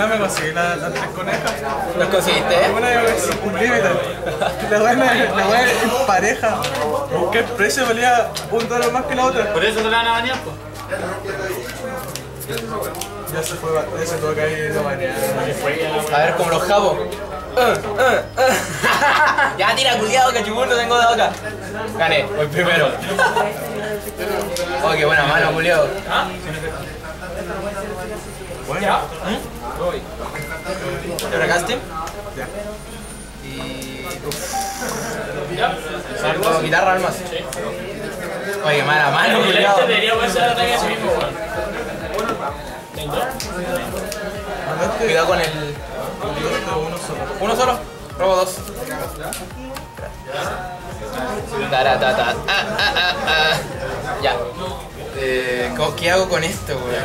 final me conseguí las las tres conejas. ¿Los conseguiste, eh? Una es un límite. La buena la buena es pareja. Busqué el precio, valía un dólar más que la otra. Por eso te la van a bañar, pues. Ya se fue, ya se tuvo que ir a bañar. A ver, como los jabos. Uh, uh, uh. ya tira culiado, cachibur, no tengo de otra. Gané, voy primero. oh, qué buena mano, culiado. Bueno, ¿Te regaste? ya. Y. Uf. Guitarra armas. Oye, mala mano, este debería poder ser ataque ese mismo, Cuidado con el. uno solo. Uno solo. Robo dos. Ah, ah, ah, ah. Ya. Eh, ¿cómo- ¿Qué hago con esto, weón?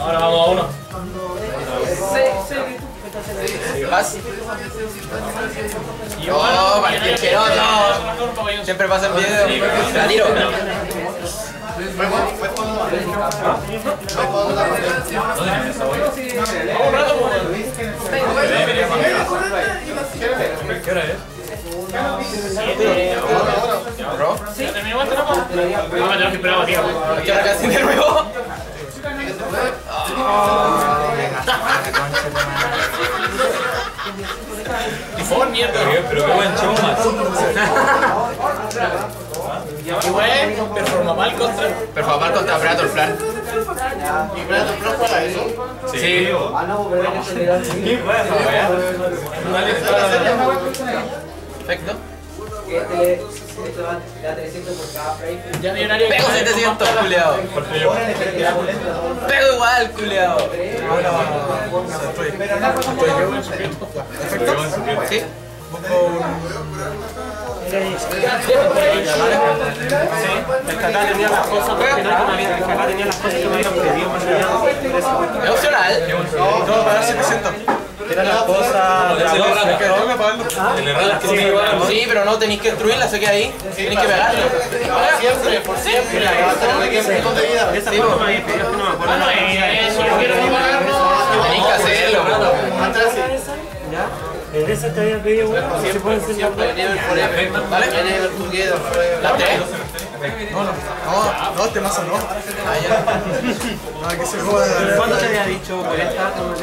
Ahora vamos a uno. ¿Vas? Oh, para el cheroto. Siempre pasa el video. La tiro. ¿Qué hora es? Bro, ¿Ya terminó este, no? Vamos a tener que esperar a tío. ¿a qué hora casi de nuevo? Por mierda. Pero qué buen show más. Y güey, performa mal contra. Favor, contra Predator Plan. ¿Y Predator Pro juega eso? Sí. Perfecto. Ya millonario. Pego 700, culiao. Pego igual, culiao. ¿Sí? El Kaká tenía las cosas porque no que me habían, el Kaká tenía las cosas que me habían pedido más allá. Es opcional. No, para 700. Eran las cosas de la pagarlo. Sí, pero no tenéis que destruirla, se queda ahí. Tenéis que pegarla. Siempre, por siempre. En esa te habían pedido. ¿La tres? No, no, no, no, este mazo no. Ah, ya. No, que se joda. ¿Cuánto te había dicho por esta? No me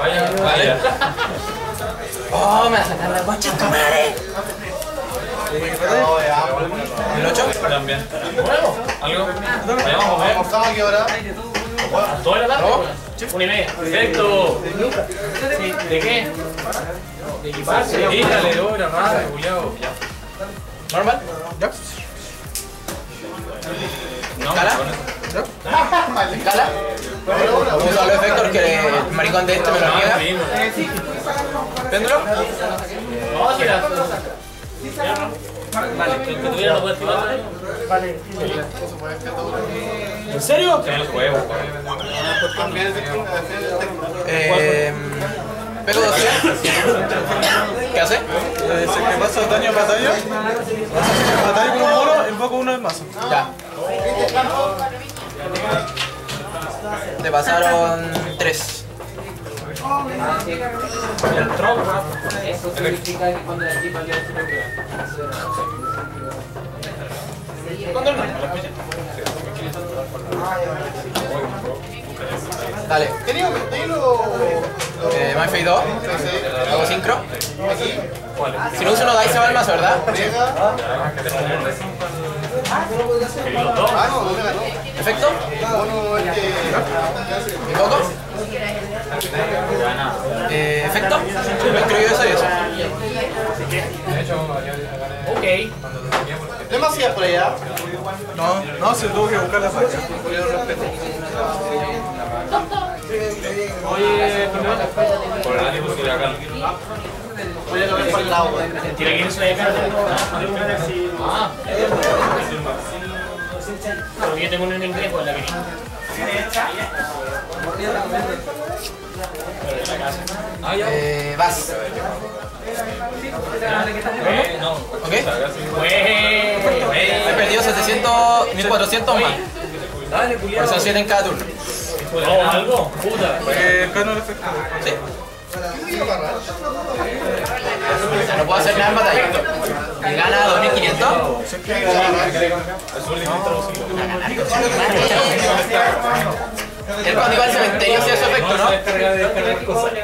acuerdo. Vale. Oh, me va a sacar la tu madre. ¿El 8? También. ¿Algo? Vamos a ver. ¿Almorzamos a qué hora? ¿A toda la tarde? Una y media. Perfecto. ¿De qué? ¿De equiparse? Dígale, logra, rara, culiao. ¿Normal? Ya. ¿Cala? ¿Cala? Uso los efectos que el maricón de este me lo niega. ¿Péndulo? No, si la... Vale, que tuviera lo. Vale, ¿En serio? Sí, el juego. Eh, ¿Pego 200? ¿Qué hace? Eh, que pasa daño a batalla, batalla con un mono, invoco uno de mazo. Ya. Te pasaron 3. Eso significa que cuando la tipa le hace lo que Dale. Eh, My Fate 2. Hago sincro. Si no uso uno dice va al mazo, ¿verdad? Ah, no, no. ¿Efecto? Este. Eh, ¿Efecto? Me eso y eso. Ok. Por allá. No, no, se tuvo que buscar la facha. Oye, primero. Por el ánimo hagan. Voy a comer para el lado. Tira que de acá. Ah. Porque yo tengo uno en inglés, pues la que Eh, vas. ¿Ok? Güey. He perdido 700, 1400 más. Dale, Por culiado. son 7 en cada turno. ¿Oh, algo? Puta. Eh. Sí. No puedo hacer nada en batalla. Y gana 2500. Él cuando iba al cementerio hacía su efecto, ¿no?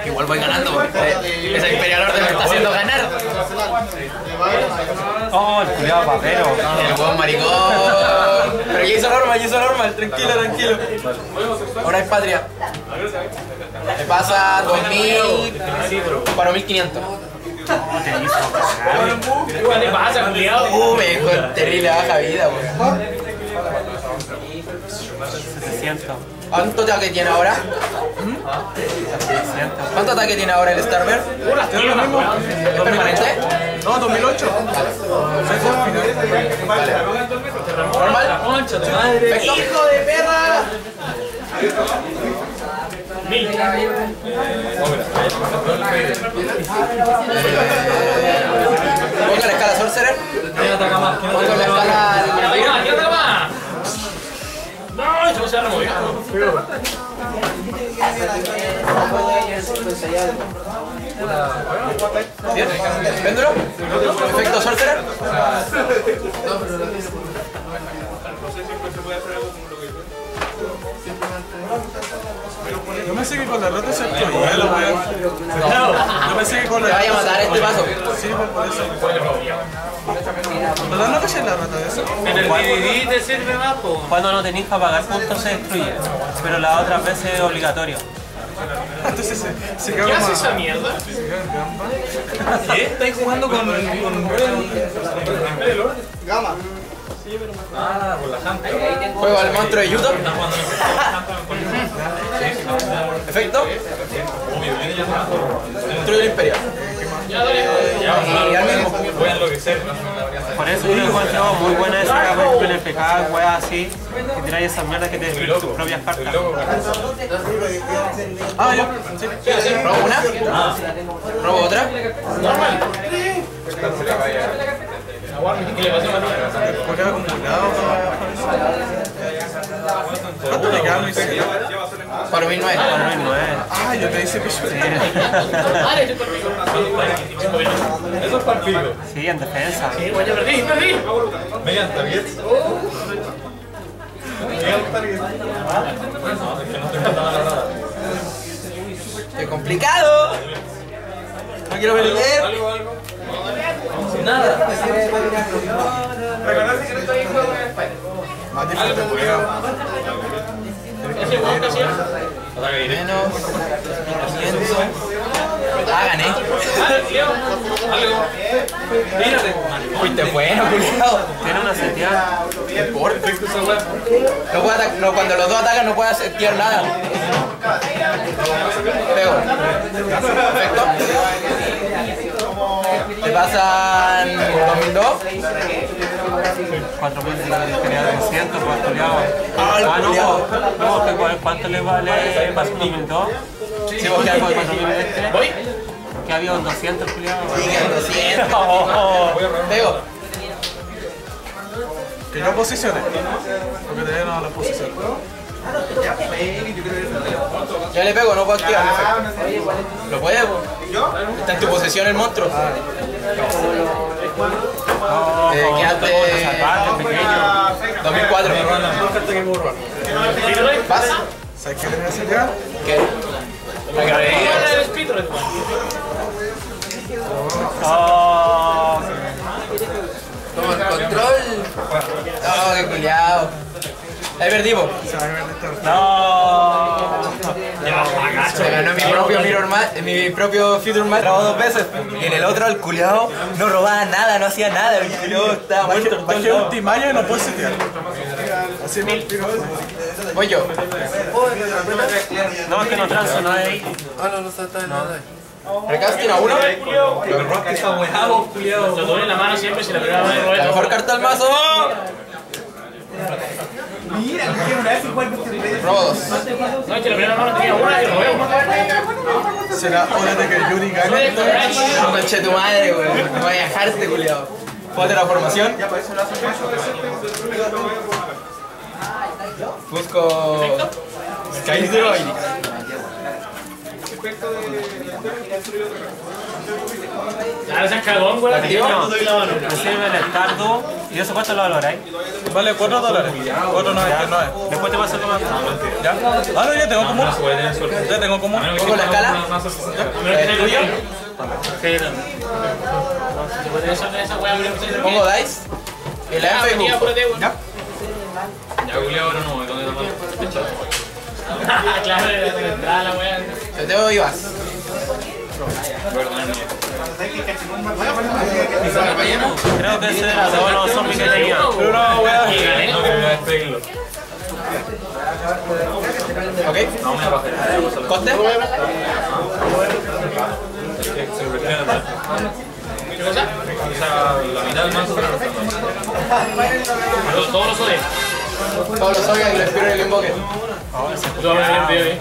Igual voy ganando. porque Ese Imperial Order me está haciendo ganar. Oh, el culiado papero. El buen maricón. Pero ya hizo normal, ya hizo normal. Tranquilo, tranquilo. Ahora es patria. Me pasa 2000 para 1500. ¿Qué te pasa, culiado? Uh, me dejó terrible baja vida, weón. 700. ¿Cuánto ataque tiene ahora? ¿Cuánto ataque tiene ahora el. ¿Es permanente? No, 2008. ¿Normal? ¡Hijo de perra! Mil. La escala Sorcerer. ¿Quién ataca más? ¿Quién la escala... ¿Quién ataca más? No, eso se ha removido. Bien. Efecto Sorcerer. Yo pensé que con la rata se la wea. Yo pensé que con Te la vaya a matar este paso. Sí, pues por eso. ¿Verdad no caché la rata de eso? En el DVD te sirve más, po. Cuando no tenéis para pagar puntos se destruye, pero las otras veces es obligatorio. Entonces se, se ¿Qué hace esa mierda? ¿Qué? ¿Estáis jugando con... con... Ah, con la Santa. Juego al monstruo de Yuto. Efecto. Destruye el Imperio. Voy a enloquecer. Por eso yo encuentro muy buena esa por ejemplo en el PK, weas así, que tiráis esas mierdas que te destruyen tus propias cartas. Ah, yo. Sí. Robo una. Robo otra. ¿Qué le pasó a Matías? Porque era acumulado. ¿Cuánto le queda a mi serie? Para 1009. Ay, no es. Ah, yo te hice picho. Eso es para el pico. Sí, en defensa. Sí, bueno, perdí, perdí. Megan targets. ¡Qué complicado! No quiero perder. Nada. Más difícil, cuidado. Ese weón que hacía. Menos. 500. Ah, gané. Algo. Mírate. Fuiste bueno, culiado. Tiene una seteada. No puede atac- no, cuando los dos atacan no puede hacer nada. Pego. Perfecto. Pasan 2002. 4.000 quería 200, pues culiado. Ah, Ah, no, pues, no, que ¿cuánto le vale para 2002? Sí, vos quedas con 4.000 este, Voy. que había un 200, culiado. Sí, quedan 200. Pego. Que yo posicione. Porque no lo Ya le pego, no puedo activar. ¿Lo puede? po? Está en tu posesión el monstruo. Eh, quedaste Salvaje, pequeño. 2004. ¿Vas? ¿Sabes qué tenés que hacer ya? ¿Qué? El speedrun. Oh, Toma el control. Oh, qué culiao. Ahí perdimos. Se va a no. Se ganó mi propio Mirror Match, mi propio Future Match, robó dos veces. Y en el otro, el culiao no robaba nada, no hacía nada. El culiao estaba Bajé lados. ultimaya y no puedo setear. Así me. Voy yo. No, es que no transo, no hay. Recasting a uno. Lo tuve en la mano siempre si la primera vez robé. La mejor carta del mazo. Robo dos. No, es que la primera mano tenía una y robé una. será hora de que Yuri gane. No conche tu madre, weón. No vayas a dejarte, culiado. Jugate la formación. Busco. Sky Me sirve el estardo. ¿Y eso cuánto lo valoráis? Vale 4 dólares. 4.99. Después te paso lo más. ¿Ya? Ah, no, ya tengo común. Ya tengo común. Pongo la escala. ¿El tuyo? Sí. Pongo dice. Y la en Facebook. ¿Ya? Ya, Julio, ahora no, ¿dónde está Claro, de entrada la weá. Yo te doy vas. Creo que ese era todos los zombies que tenía. Pero no, weá. Y gané. No, que me voy a despedirlo. ¿Ok? No, me bajé. ¿Coste? ¿Qué cosa? O sea, la mitad del mazo todos los odios. Todos los odian y lo espero y lo invoquen. Tú vas a ver el video ahí.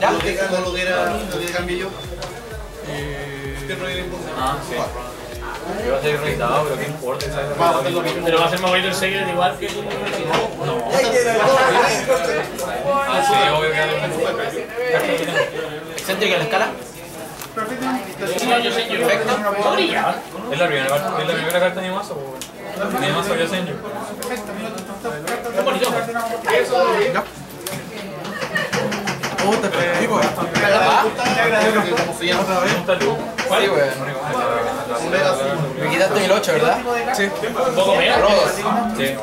¿Ya? No lo diera, no diera cambio yo. Ah, sí. Yo voy a ser irritado, pero qué importa. Pero va a ser el Secret igual que el... Ah, sí, obvio que Céntrica en la escala. No, yo yo. Perfecto. No. Es la primera carta, es la primera carta de mi mazo, había Senju. Qué bonito. Puta, efectivo. ¿Ah? Otra vez. Sí, weón. Me quitaste 1008, ¿verdad? Sí. Un poco menos. Rodos. Sí.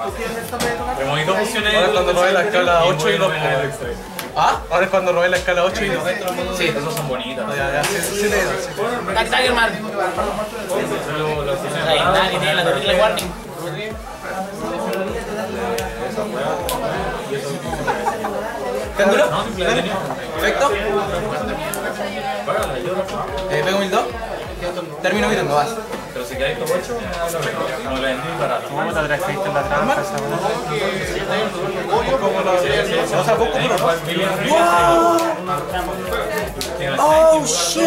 Ahora cuando robé la escala 8 y 2. ¿Ah? Ahora es cuando robé la escala 8 y 2. Sí. Esas son bonitas. Ya, ya, sí, sí, nadie tiene la terrible warning. Perfecto. Eh, pego 1002. Termino mi turno, vas. Si quedáis con 8, no le vendí barato. ¿Cómo te trajiste la trampa esa O sea, poco, pero ¡Oh, shit!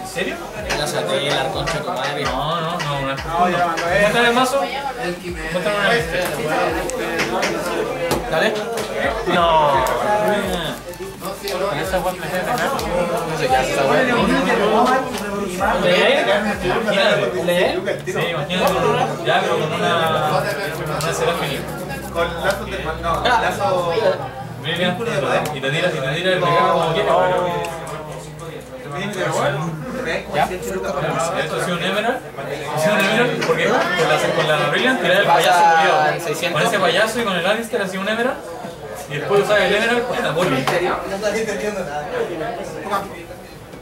¿En serio? Lázate la concha tu madre. No, no, no, una Muéstrame el mazo. Muéstrame una vez. Dale. No. Con ganar. No sé. Imagínate. ¿Leer? Sí, imagínate. Ya, pero con una. Con lazos de no, lazo. Y te tira, y te tira el regalo como quieras, ¿Ya? Esto ha sido un Emerald. Ha sido un Emerald porque con la, con la tiré el payaso Pasa culiao. en 600. Con ese payaso y con el Alistair ha sido un Emerald. Y después usaba el Emerald con la Boli.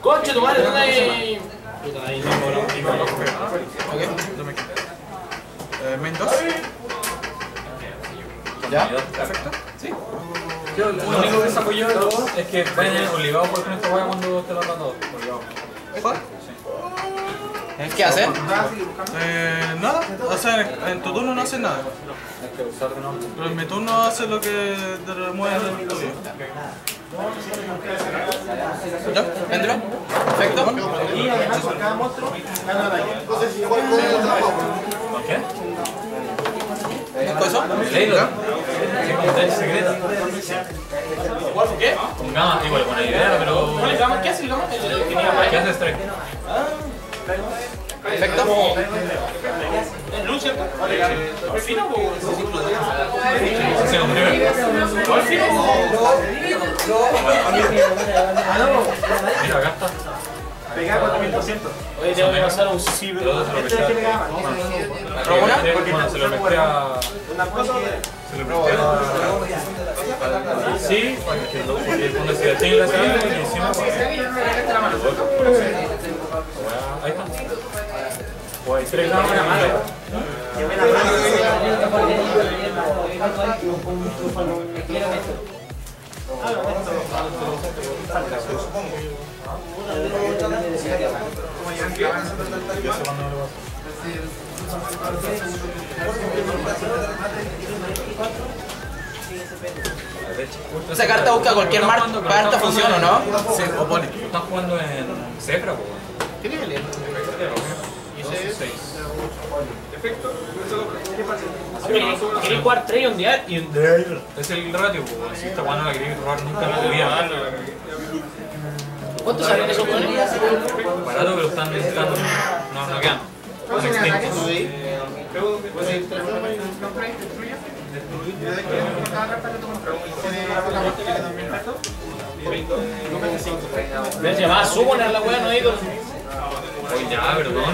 Concha de tu madre, ¿dónde hay? Eh, 2. ¿Ya? Perfecto. Sí. Yo, lo único que saco yo de todo es que vayan obligados por con esta hueá cuando te lo han dado. Obligado. ¿Qué hace? Eh, nada. O sea, en, en tu turno no haces nada. Hay que usar de nuevo. Pero en mi turno hace lo que te remueve del tuyo. ¿Ya? Perfecto. ¿Con qué? ¿Busco eso? Leilo. Sí, con test secreta. ¿Qué? Con gama, igual, buena idea, pero. ¿Cuál es Gama? ¿Qué hace el Gama? El ¿Qué hace Strike? Perfecto. ¿El luz, cierto? ¿Al fino o...? Sí, un nivel. ¿Al fino Mira, acá está. Se lo. Sí, cuando se detiene la y encima. Ahí está. Hay tres gamas Esa carta busca cualquier mar- carta fusión, ¿o no? Sí, opone. Están jugando en Cefra, po. ¿Qué nivel es? ¿Queréis jugar 3 y un día y un día? Es el ratio, po. Si esta no la queréis robar nunca vida. ¿Cuántos salen esos buenos? Barato, pero están, están no, no quedan. Son extintos. Se llamaba Summoner la weá, no he ido. Oye, ya, perdón.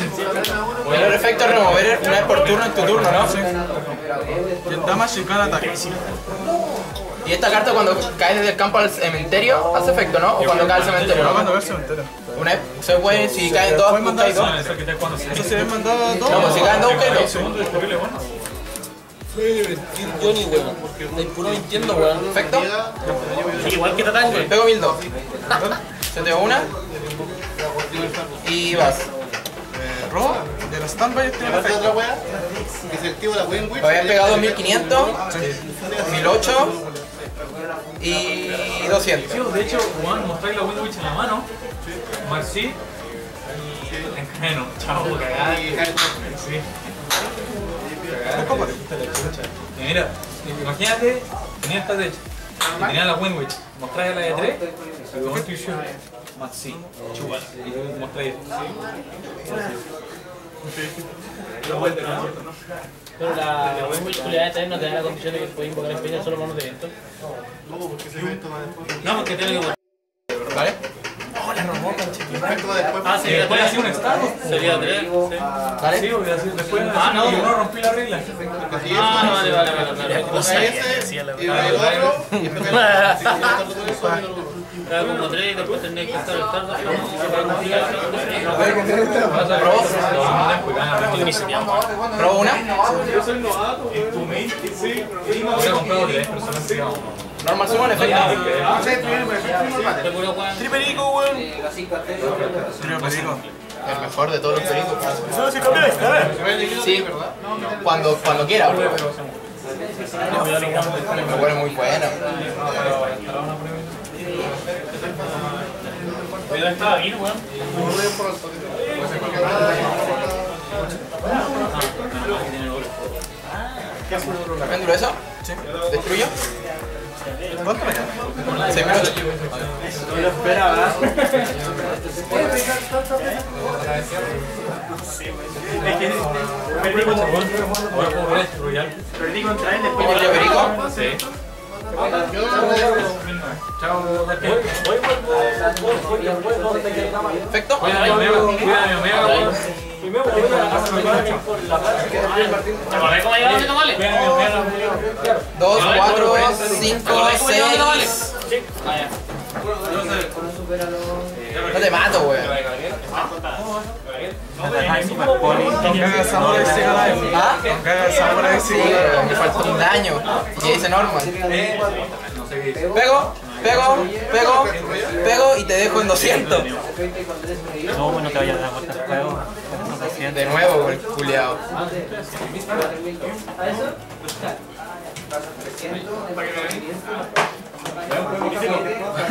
Bueno, el efecto es remover una vez por turno en tu turno, ¿no? Y el dama chicana ataque. Y esta carta cuando cae desde el campo al cementerio hace efecto, ¿no? O cuando cae al cementerio, No, cuando ¿no? ve el cementerio. Una vez, se puede, si caen dos. Ah, eso se Eso se habían mandado dos. No, pues si caen dos. Bueno. Johnny, weón. Estoy puro mintiendo, weón. Perfecto. Sí, igual que Tatán, weón. Pego mil dos. Se te va una. Y vas. Eh, robo. De los standby Aparte de efecto. otra se activa la Win Me habían pegado 1500, 1008 y 200. Tío, de hecho, Juan, mostráis la Windows en la mano. Marci. Y. Encajeno. Chao, cagada. Sí. Y mira, imagínate, tenía esta derecha. Y tenía la Winwich. Mostráis la de 3. Y con tu show. Más sí. Chupas. Y tú mostráis esto. Pero la Winwich culiada también no te da la condición de que puedes invocar empeño solo manos de viento. No, porque se ve esto más después. No, porque tiene que. ¿Vale? Ah, sería después 3. hacía un estado. Sería 3. ¿Vale? Sí, porque así- después Ah, no. y yo no rompí la regla. Ah, es. vale, vale, y otro, Era como 3 y después que estar el tardo. Una. Hubiera comprado 10 personas que íbamos. Normal summon, efecto. Triperico, weón. Las 5 a 3. Triperico. El mejor de todos los pericos. Sí, cuando, cuando quiera. Me huele muy bueno. Cuidado, estaba bien, weón. ¿Péndulo eso? Sí. ¿Destruyo? ¿Cuánto me queda? 6008. Ahora puedo ver este Royal. ¿Cómo el perico? Sí. Chao, Dante. Perfecto. Cuida mi omega, cuida omega. 2, 4, 5, 6. No te mato, weón. Weón, me faltó un daño. Y dice normal. Pego, pego, pego, pego y te dejo en 200. No, bueno, te vayas a dar juego. De nuevo, el culiao.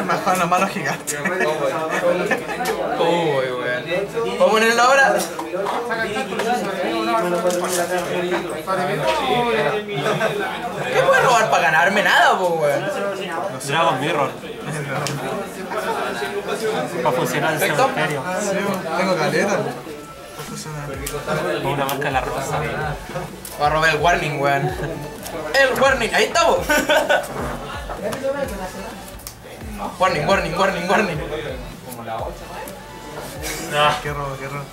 Mejor una mano gigante. Uy, weón. ¿Puedo ponerlo ahora? ¿Qué puedes robar para ganarme nada, po, weón? Dragon Mirror. Para funcionar el cementerio. Tengo caleta. Va funcionar. Con una marca de la rosa. Voy a robar el warning, weón. El warning, ahí estamos. warning, warning, warning, warning. Qué robo, qué robo.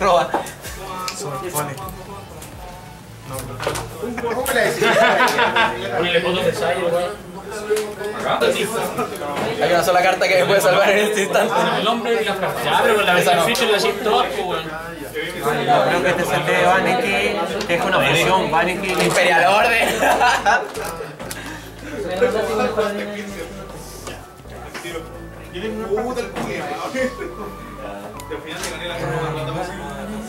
Roba. Superpone. Ponle fotos de Sayo, weón. Hay una sola carta que me puede salvar en este instante. El hombre y las cartas. Ya, pero con la Esa no. la todo, pues, weón. Creo que este set de Vanity que es una fusión Vanity Imperial Orden.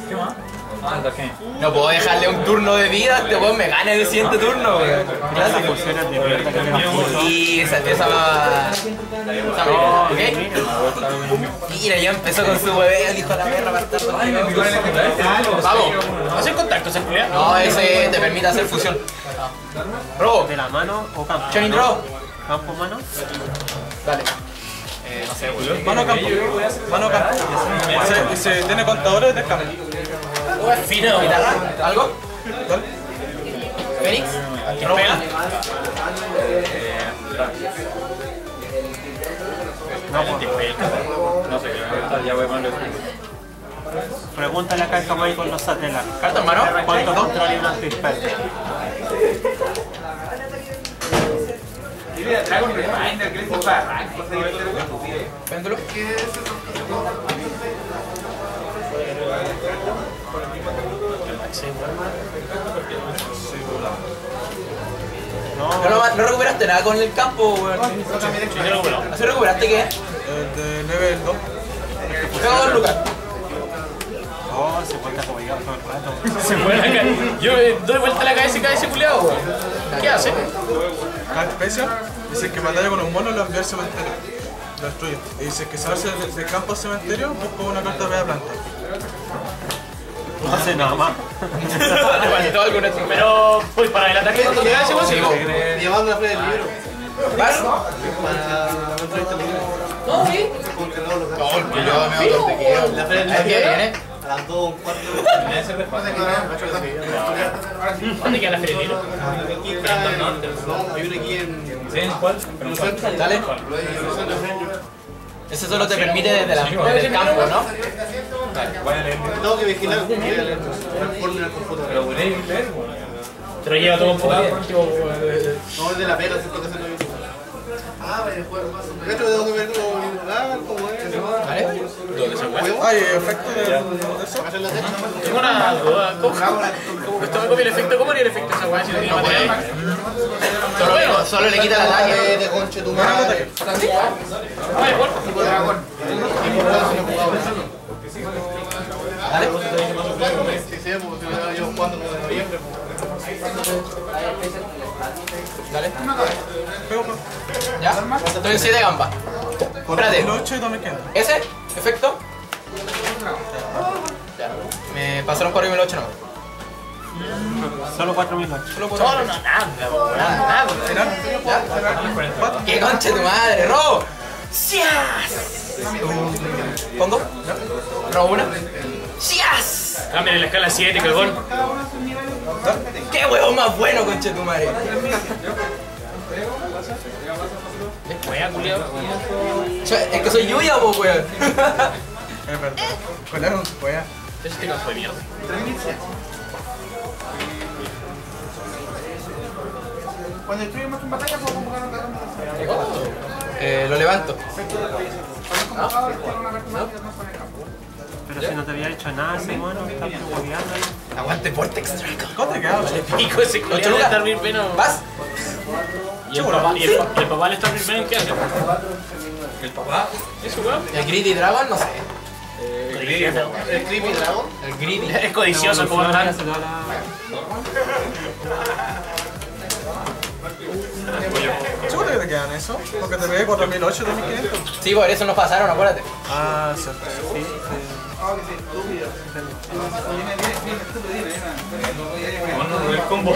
¿Qué más? Ah. No puedo dejarle un turno de vida, este weón me gana en el siguiente turno, weón. Puso. Y esa, esa va. ¿ok? Mira, ya empezó con su bebé, dijo la perra bastardo. Vamos. ¿Hacer contacto culiao? No, ese te permite hacer fusión. Robo. ¿De la mano o campo? Shining Draw. ¿Campo mano? Dale. Eh, no sé. Mano campo. Mano campo. Se, se tiene contadores de campo. Fino. ¿Algo? Fénix. Pega. No, pues. No sé, qué ya voy mal. Pregúntale acá a Kamai con los satelas. Carta en mano. ¿Cuánto controla un antispell? Péndulo. No, No, no, no recuperaste nada con el campo, weón. ¿Así recuperaste qué? El de level 2. Pega dos lucas. no, se cuenta como yo todo el rato. Se fue la ca- Yo eh, doy vuelta la cabeza y cae ese culiao, weón. ¿Qué hace? Cada especie dice que batalla con un mono lo envía al cementerio. Lo destruye. Y dice que se hace del del campo al cementerio, busca una carta de planta. No hace nada más. Le faltó algo en esto. Pero, voy para el ataque cuando te vos. Llevando la fe del libro. ¿Vas? Para la. No, sí. No, me fe del ¿A qué libro. viene? A las 2, 4. ¿Dónde queda la feria del libro? Aquí está. No, hay una aquí en. ¿Sí? ¿Cuál? Dale. Solo te permite desde, la, desde el campo, ¿no? Tengo que vigilar. Voy a leer. Transforme en el computador. Pero leer, bueno. Te lo lleva todo un poco tipo, No, es de la se hacer la vida. Ah, a jugar más o menos. Tengo que ver como. Ah, como es. ¿Vale? ¿Dónde se? Hay efecto de, eso. Tengo una duda. ¿Cómo, cómo que esto me copia el efecto? ¿Cómo haría el efecto esa weá si no tiene material? Solo, le- solo le quita el ataque. Eh, de conche tu madre. Ah, igual. Tipo dragón. Tipo dragón, Dale. Sí, sí, porque yo jugando como de noviembre. Dale. Ya. Estoy en 7 gambas. Espérate. 2008 y 2015. ¿Ese? ¿Efecto? Ya. Me pasaron 4 y 8 no. Solo 4008. Solo por No, no, nada, nada. ¿Ya? ¿Qué concha tu madre? ¡Robo! ¡Sias! ¿Pongo? ¿Robo una? ¡Sias! La escala 7, cagón. ¡Qué huevo más bueno, concha tu madre! Weá, culiao. Yo- Es que soy Yuya, po, weón. Es verdad. ¿Cuál es un wea? Ese te canso de mierda. Cuando estuvimos en batalla, un. Eh, lo levanto. Pero si no te había hecho nada ese mono, está hueveando ahí. Aguante Vortex Strike. ¿Cómo te quedas? Pico ese Ocho estar bien pena. ¿Vas? ¿Y el papá, y el, el papá le está bien pena qué hace? ¿El papá? ¿Eso, weón? ¿El Greedy Dragon? No sé. El creepy dragón. El Greedy. Es codicioso como tal. Se da la- ¿Seguro que te quedan eso? Porque te pegué 4008 y 2500. Sí, por eso nos pasaron, acuérdate. Ah, cierto. Sí, Bueno, el combo.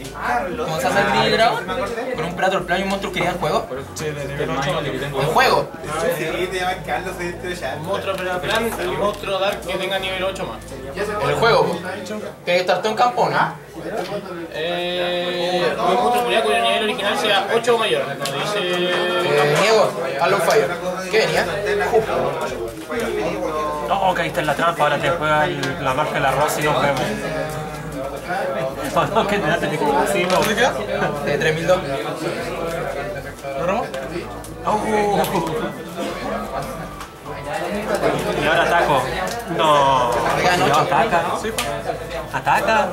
el. ¿Cómo se hace el Dragon? Con un Predator Plan y un monstruo que en juego. Sí, de nivel 8. ¿En juego? Un monstruo pero plan y un monstruo dark que tenga nivel 8 más. El juego. Que estar todo en campo, ¿no? Eh, un monstruo cuyo nivel original sea 8 o mayor. No dice. Eh, Fire. ¿Qué venía? Oh, caíste en la trampa, ahora te juega el- la marca de la rosa y nos vemos. No, que te da te sí, no. ¿Dónde queda? De 3002. ¿Logramos? Oh. Y ahora ataco. No. Ya ocho. ataca. Ataca.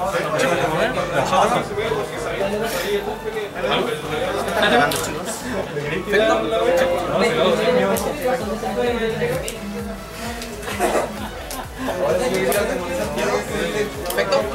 Perfecto.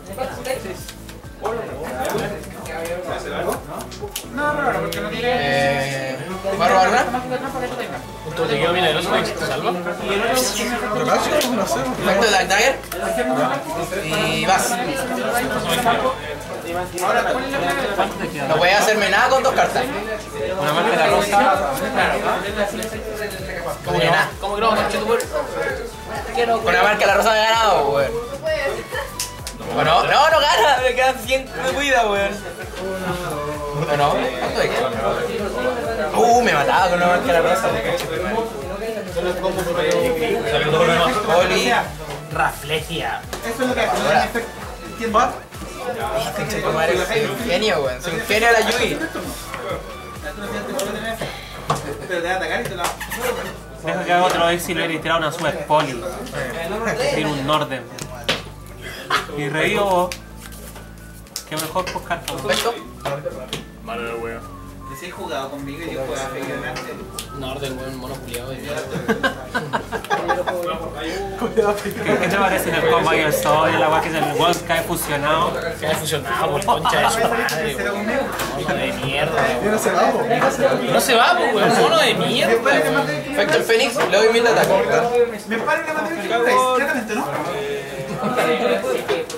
¿A quimera? Eh, ¿Va a robar una? Te quedó milagroso, ¿te salva? ¿Pero cacho? No sé. Perfecto, Dark Dagger. Y vas. No voy a hacerme nada con dos cartas. Una marca de la rosa. Como que nada. ¿Cómo que no? Tu. Con la marca la rosa me he ganado, weón. Bueno, no, no gana, me quedan 100 de vida, weón. No, no, ¿cuánto es? Uh, me mataba con la marca la rosa. Poli. Raflegia. Ahora. ¿Quién va? Concha de tu madre, soy un genio, weón. Soy un genio de la Yui. Pero te va a atacar y te la. Deja que haga otro exilio y tirar una super poli. Tiene un Norden. Y revivo. Que mejor pues carta. Perfecto. Malo de huevo. Si has jugado conmigo y yo jugaba regionante. No, orden, weón, mono culiado. ¿Qué, qué te parece en el combo y el sol? La weá que es el World Sky fusionado. Que ha fusionado por concha de su madre, weón. Mono de mierda, weón. No se va. No se va, pues, weón. Mono de mierda, weón. El Fénix, le doy mil de ataque. Me paren la materia que estáis, claramente, ¿no?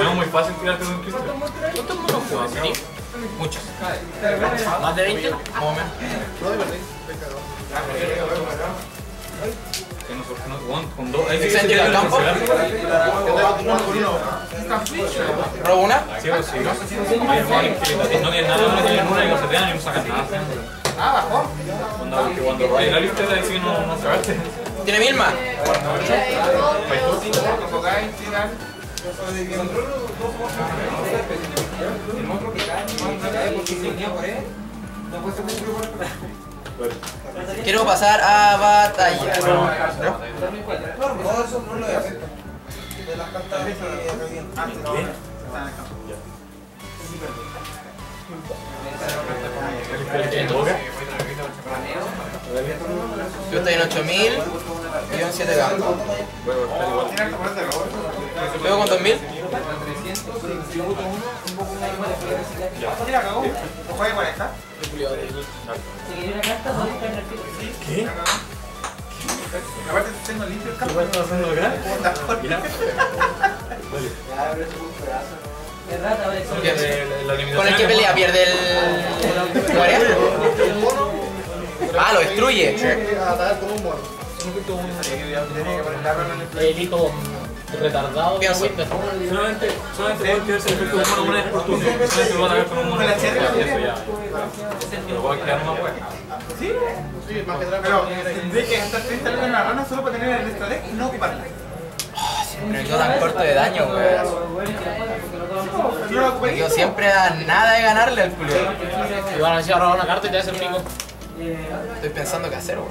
Es muy fácil tirarte un Cristo. ¿Cuántos monos juegas, tío? Muchos. ¿Más de 20? Más o menos. Con- con dos. Ahí sí que ¿Se se entiende el campo? Robo una. Sí o sí. Hay jugadores que no tienen nada, no tienen una y no se pegan y no sacan nada. Ah, bajó. Ryan la lista ahí sí que no, no cagaste. Tiene Vilma. Quiero pasar a batalla. Yo estoy en 8000 y yo en 7 gatos. ¿Luego con 2000? Aparte tengo limpio el campo. ¿Con el que pelea pierde el... muere? Ah, lo destruye. El hijo retardado. Pienso. weón. Solamente, solamente pueden tirarse el efecto humano una vez por turno. Solamente van a ver con un mono. Eso ya. Pero voy a crear más weas. Pero tendré que gastar 30 lucas en una rana solo para tener el extra deck y no ocuparla. Pero yo tan corto de daño, weón. Yo siempre a nada de ganarle al culo. Y van a decir a robar una carta y te hace el único. Estoy pensando qué hacer, weón.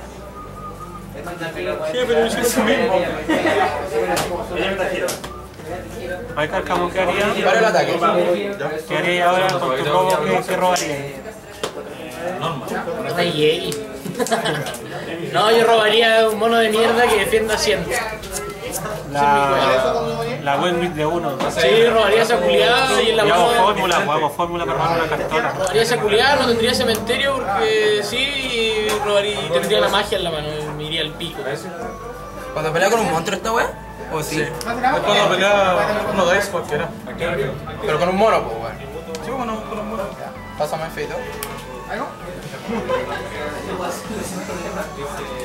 Ay, Carcamo, ¿qué haría? Paro el ataque. ¿Qué haría ahora con tu robo? ¿Qué, qué robaría? Ay, ey. No, yo robaría un mono de mierda que defienda 100. La, la Wenwick de uno. Sí, robaría esa culiada y en la Y hago fórmula, pues, hago fórmula para robar una cartona. Robaría esa culiada, no tendría cementerio porque sí, y robaría, y tendría la magia en la mano, y me iría al pico. Cuando pelea con un monstruo esta wea. ¿O sí? Es cuando pelea uno de cualquiera. Pero con un mono, pues weón. Sí, bueno, con un mono. Pásame feito.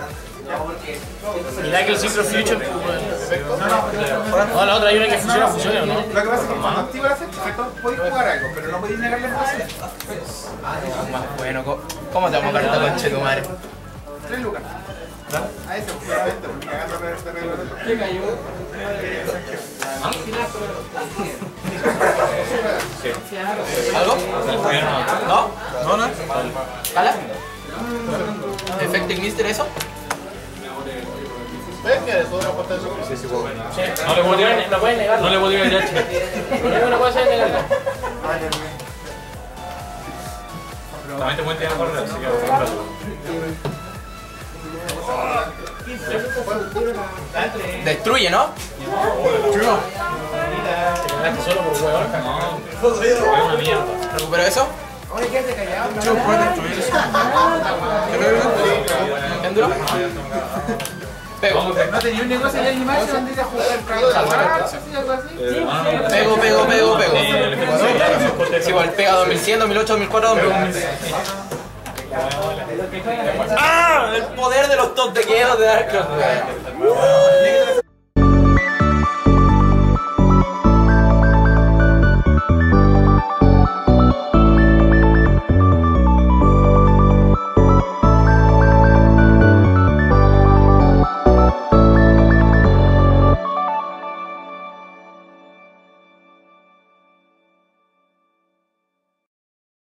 Mira que el Synchro Future, pues, weón. No, la otra hay una que funciona, funciona, ¿no? Lo que pasa es que cuando activa la fecha, podéis jugar algo, pero no podéis negarle el pase. Más bueno. ¿Cómo- ¿Cómo te vamos a carta con tu madre? Tres lucas. A eso, obviamente, porque cagando este reglamento. ¿Algo? ¿No? No, no. ¿Cala? ¿Effective Mister eso? ¿Ves que eso es una puerta de su No le puedo tirar. No puedes negarlo. No le único que no puedes negarlo. También te pueden tirar por así que Destruye, ¿no? Solo por hueón. No, es una mierda. ¿Recupero eso? Chico, puedes destruir eso. ¿Qué me. Pego. ¿No tenía un negocio en el gimnasio donde ir a jugar así? Pego, pego, pego, pego. Igual pega 2100, 2008, 2004, 2011. ¡Ah! El poder de los top de quedos de Dark.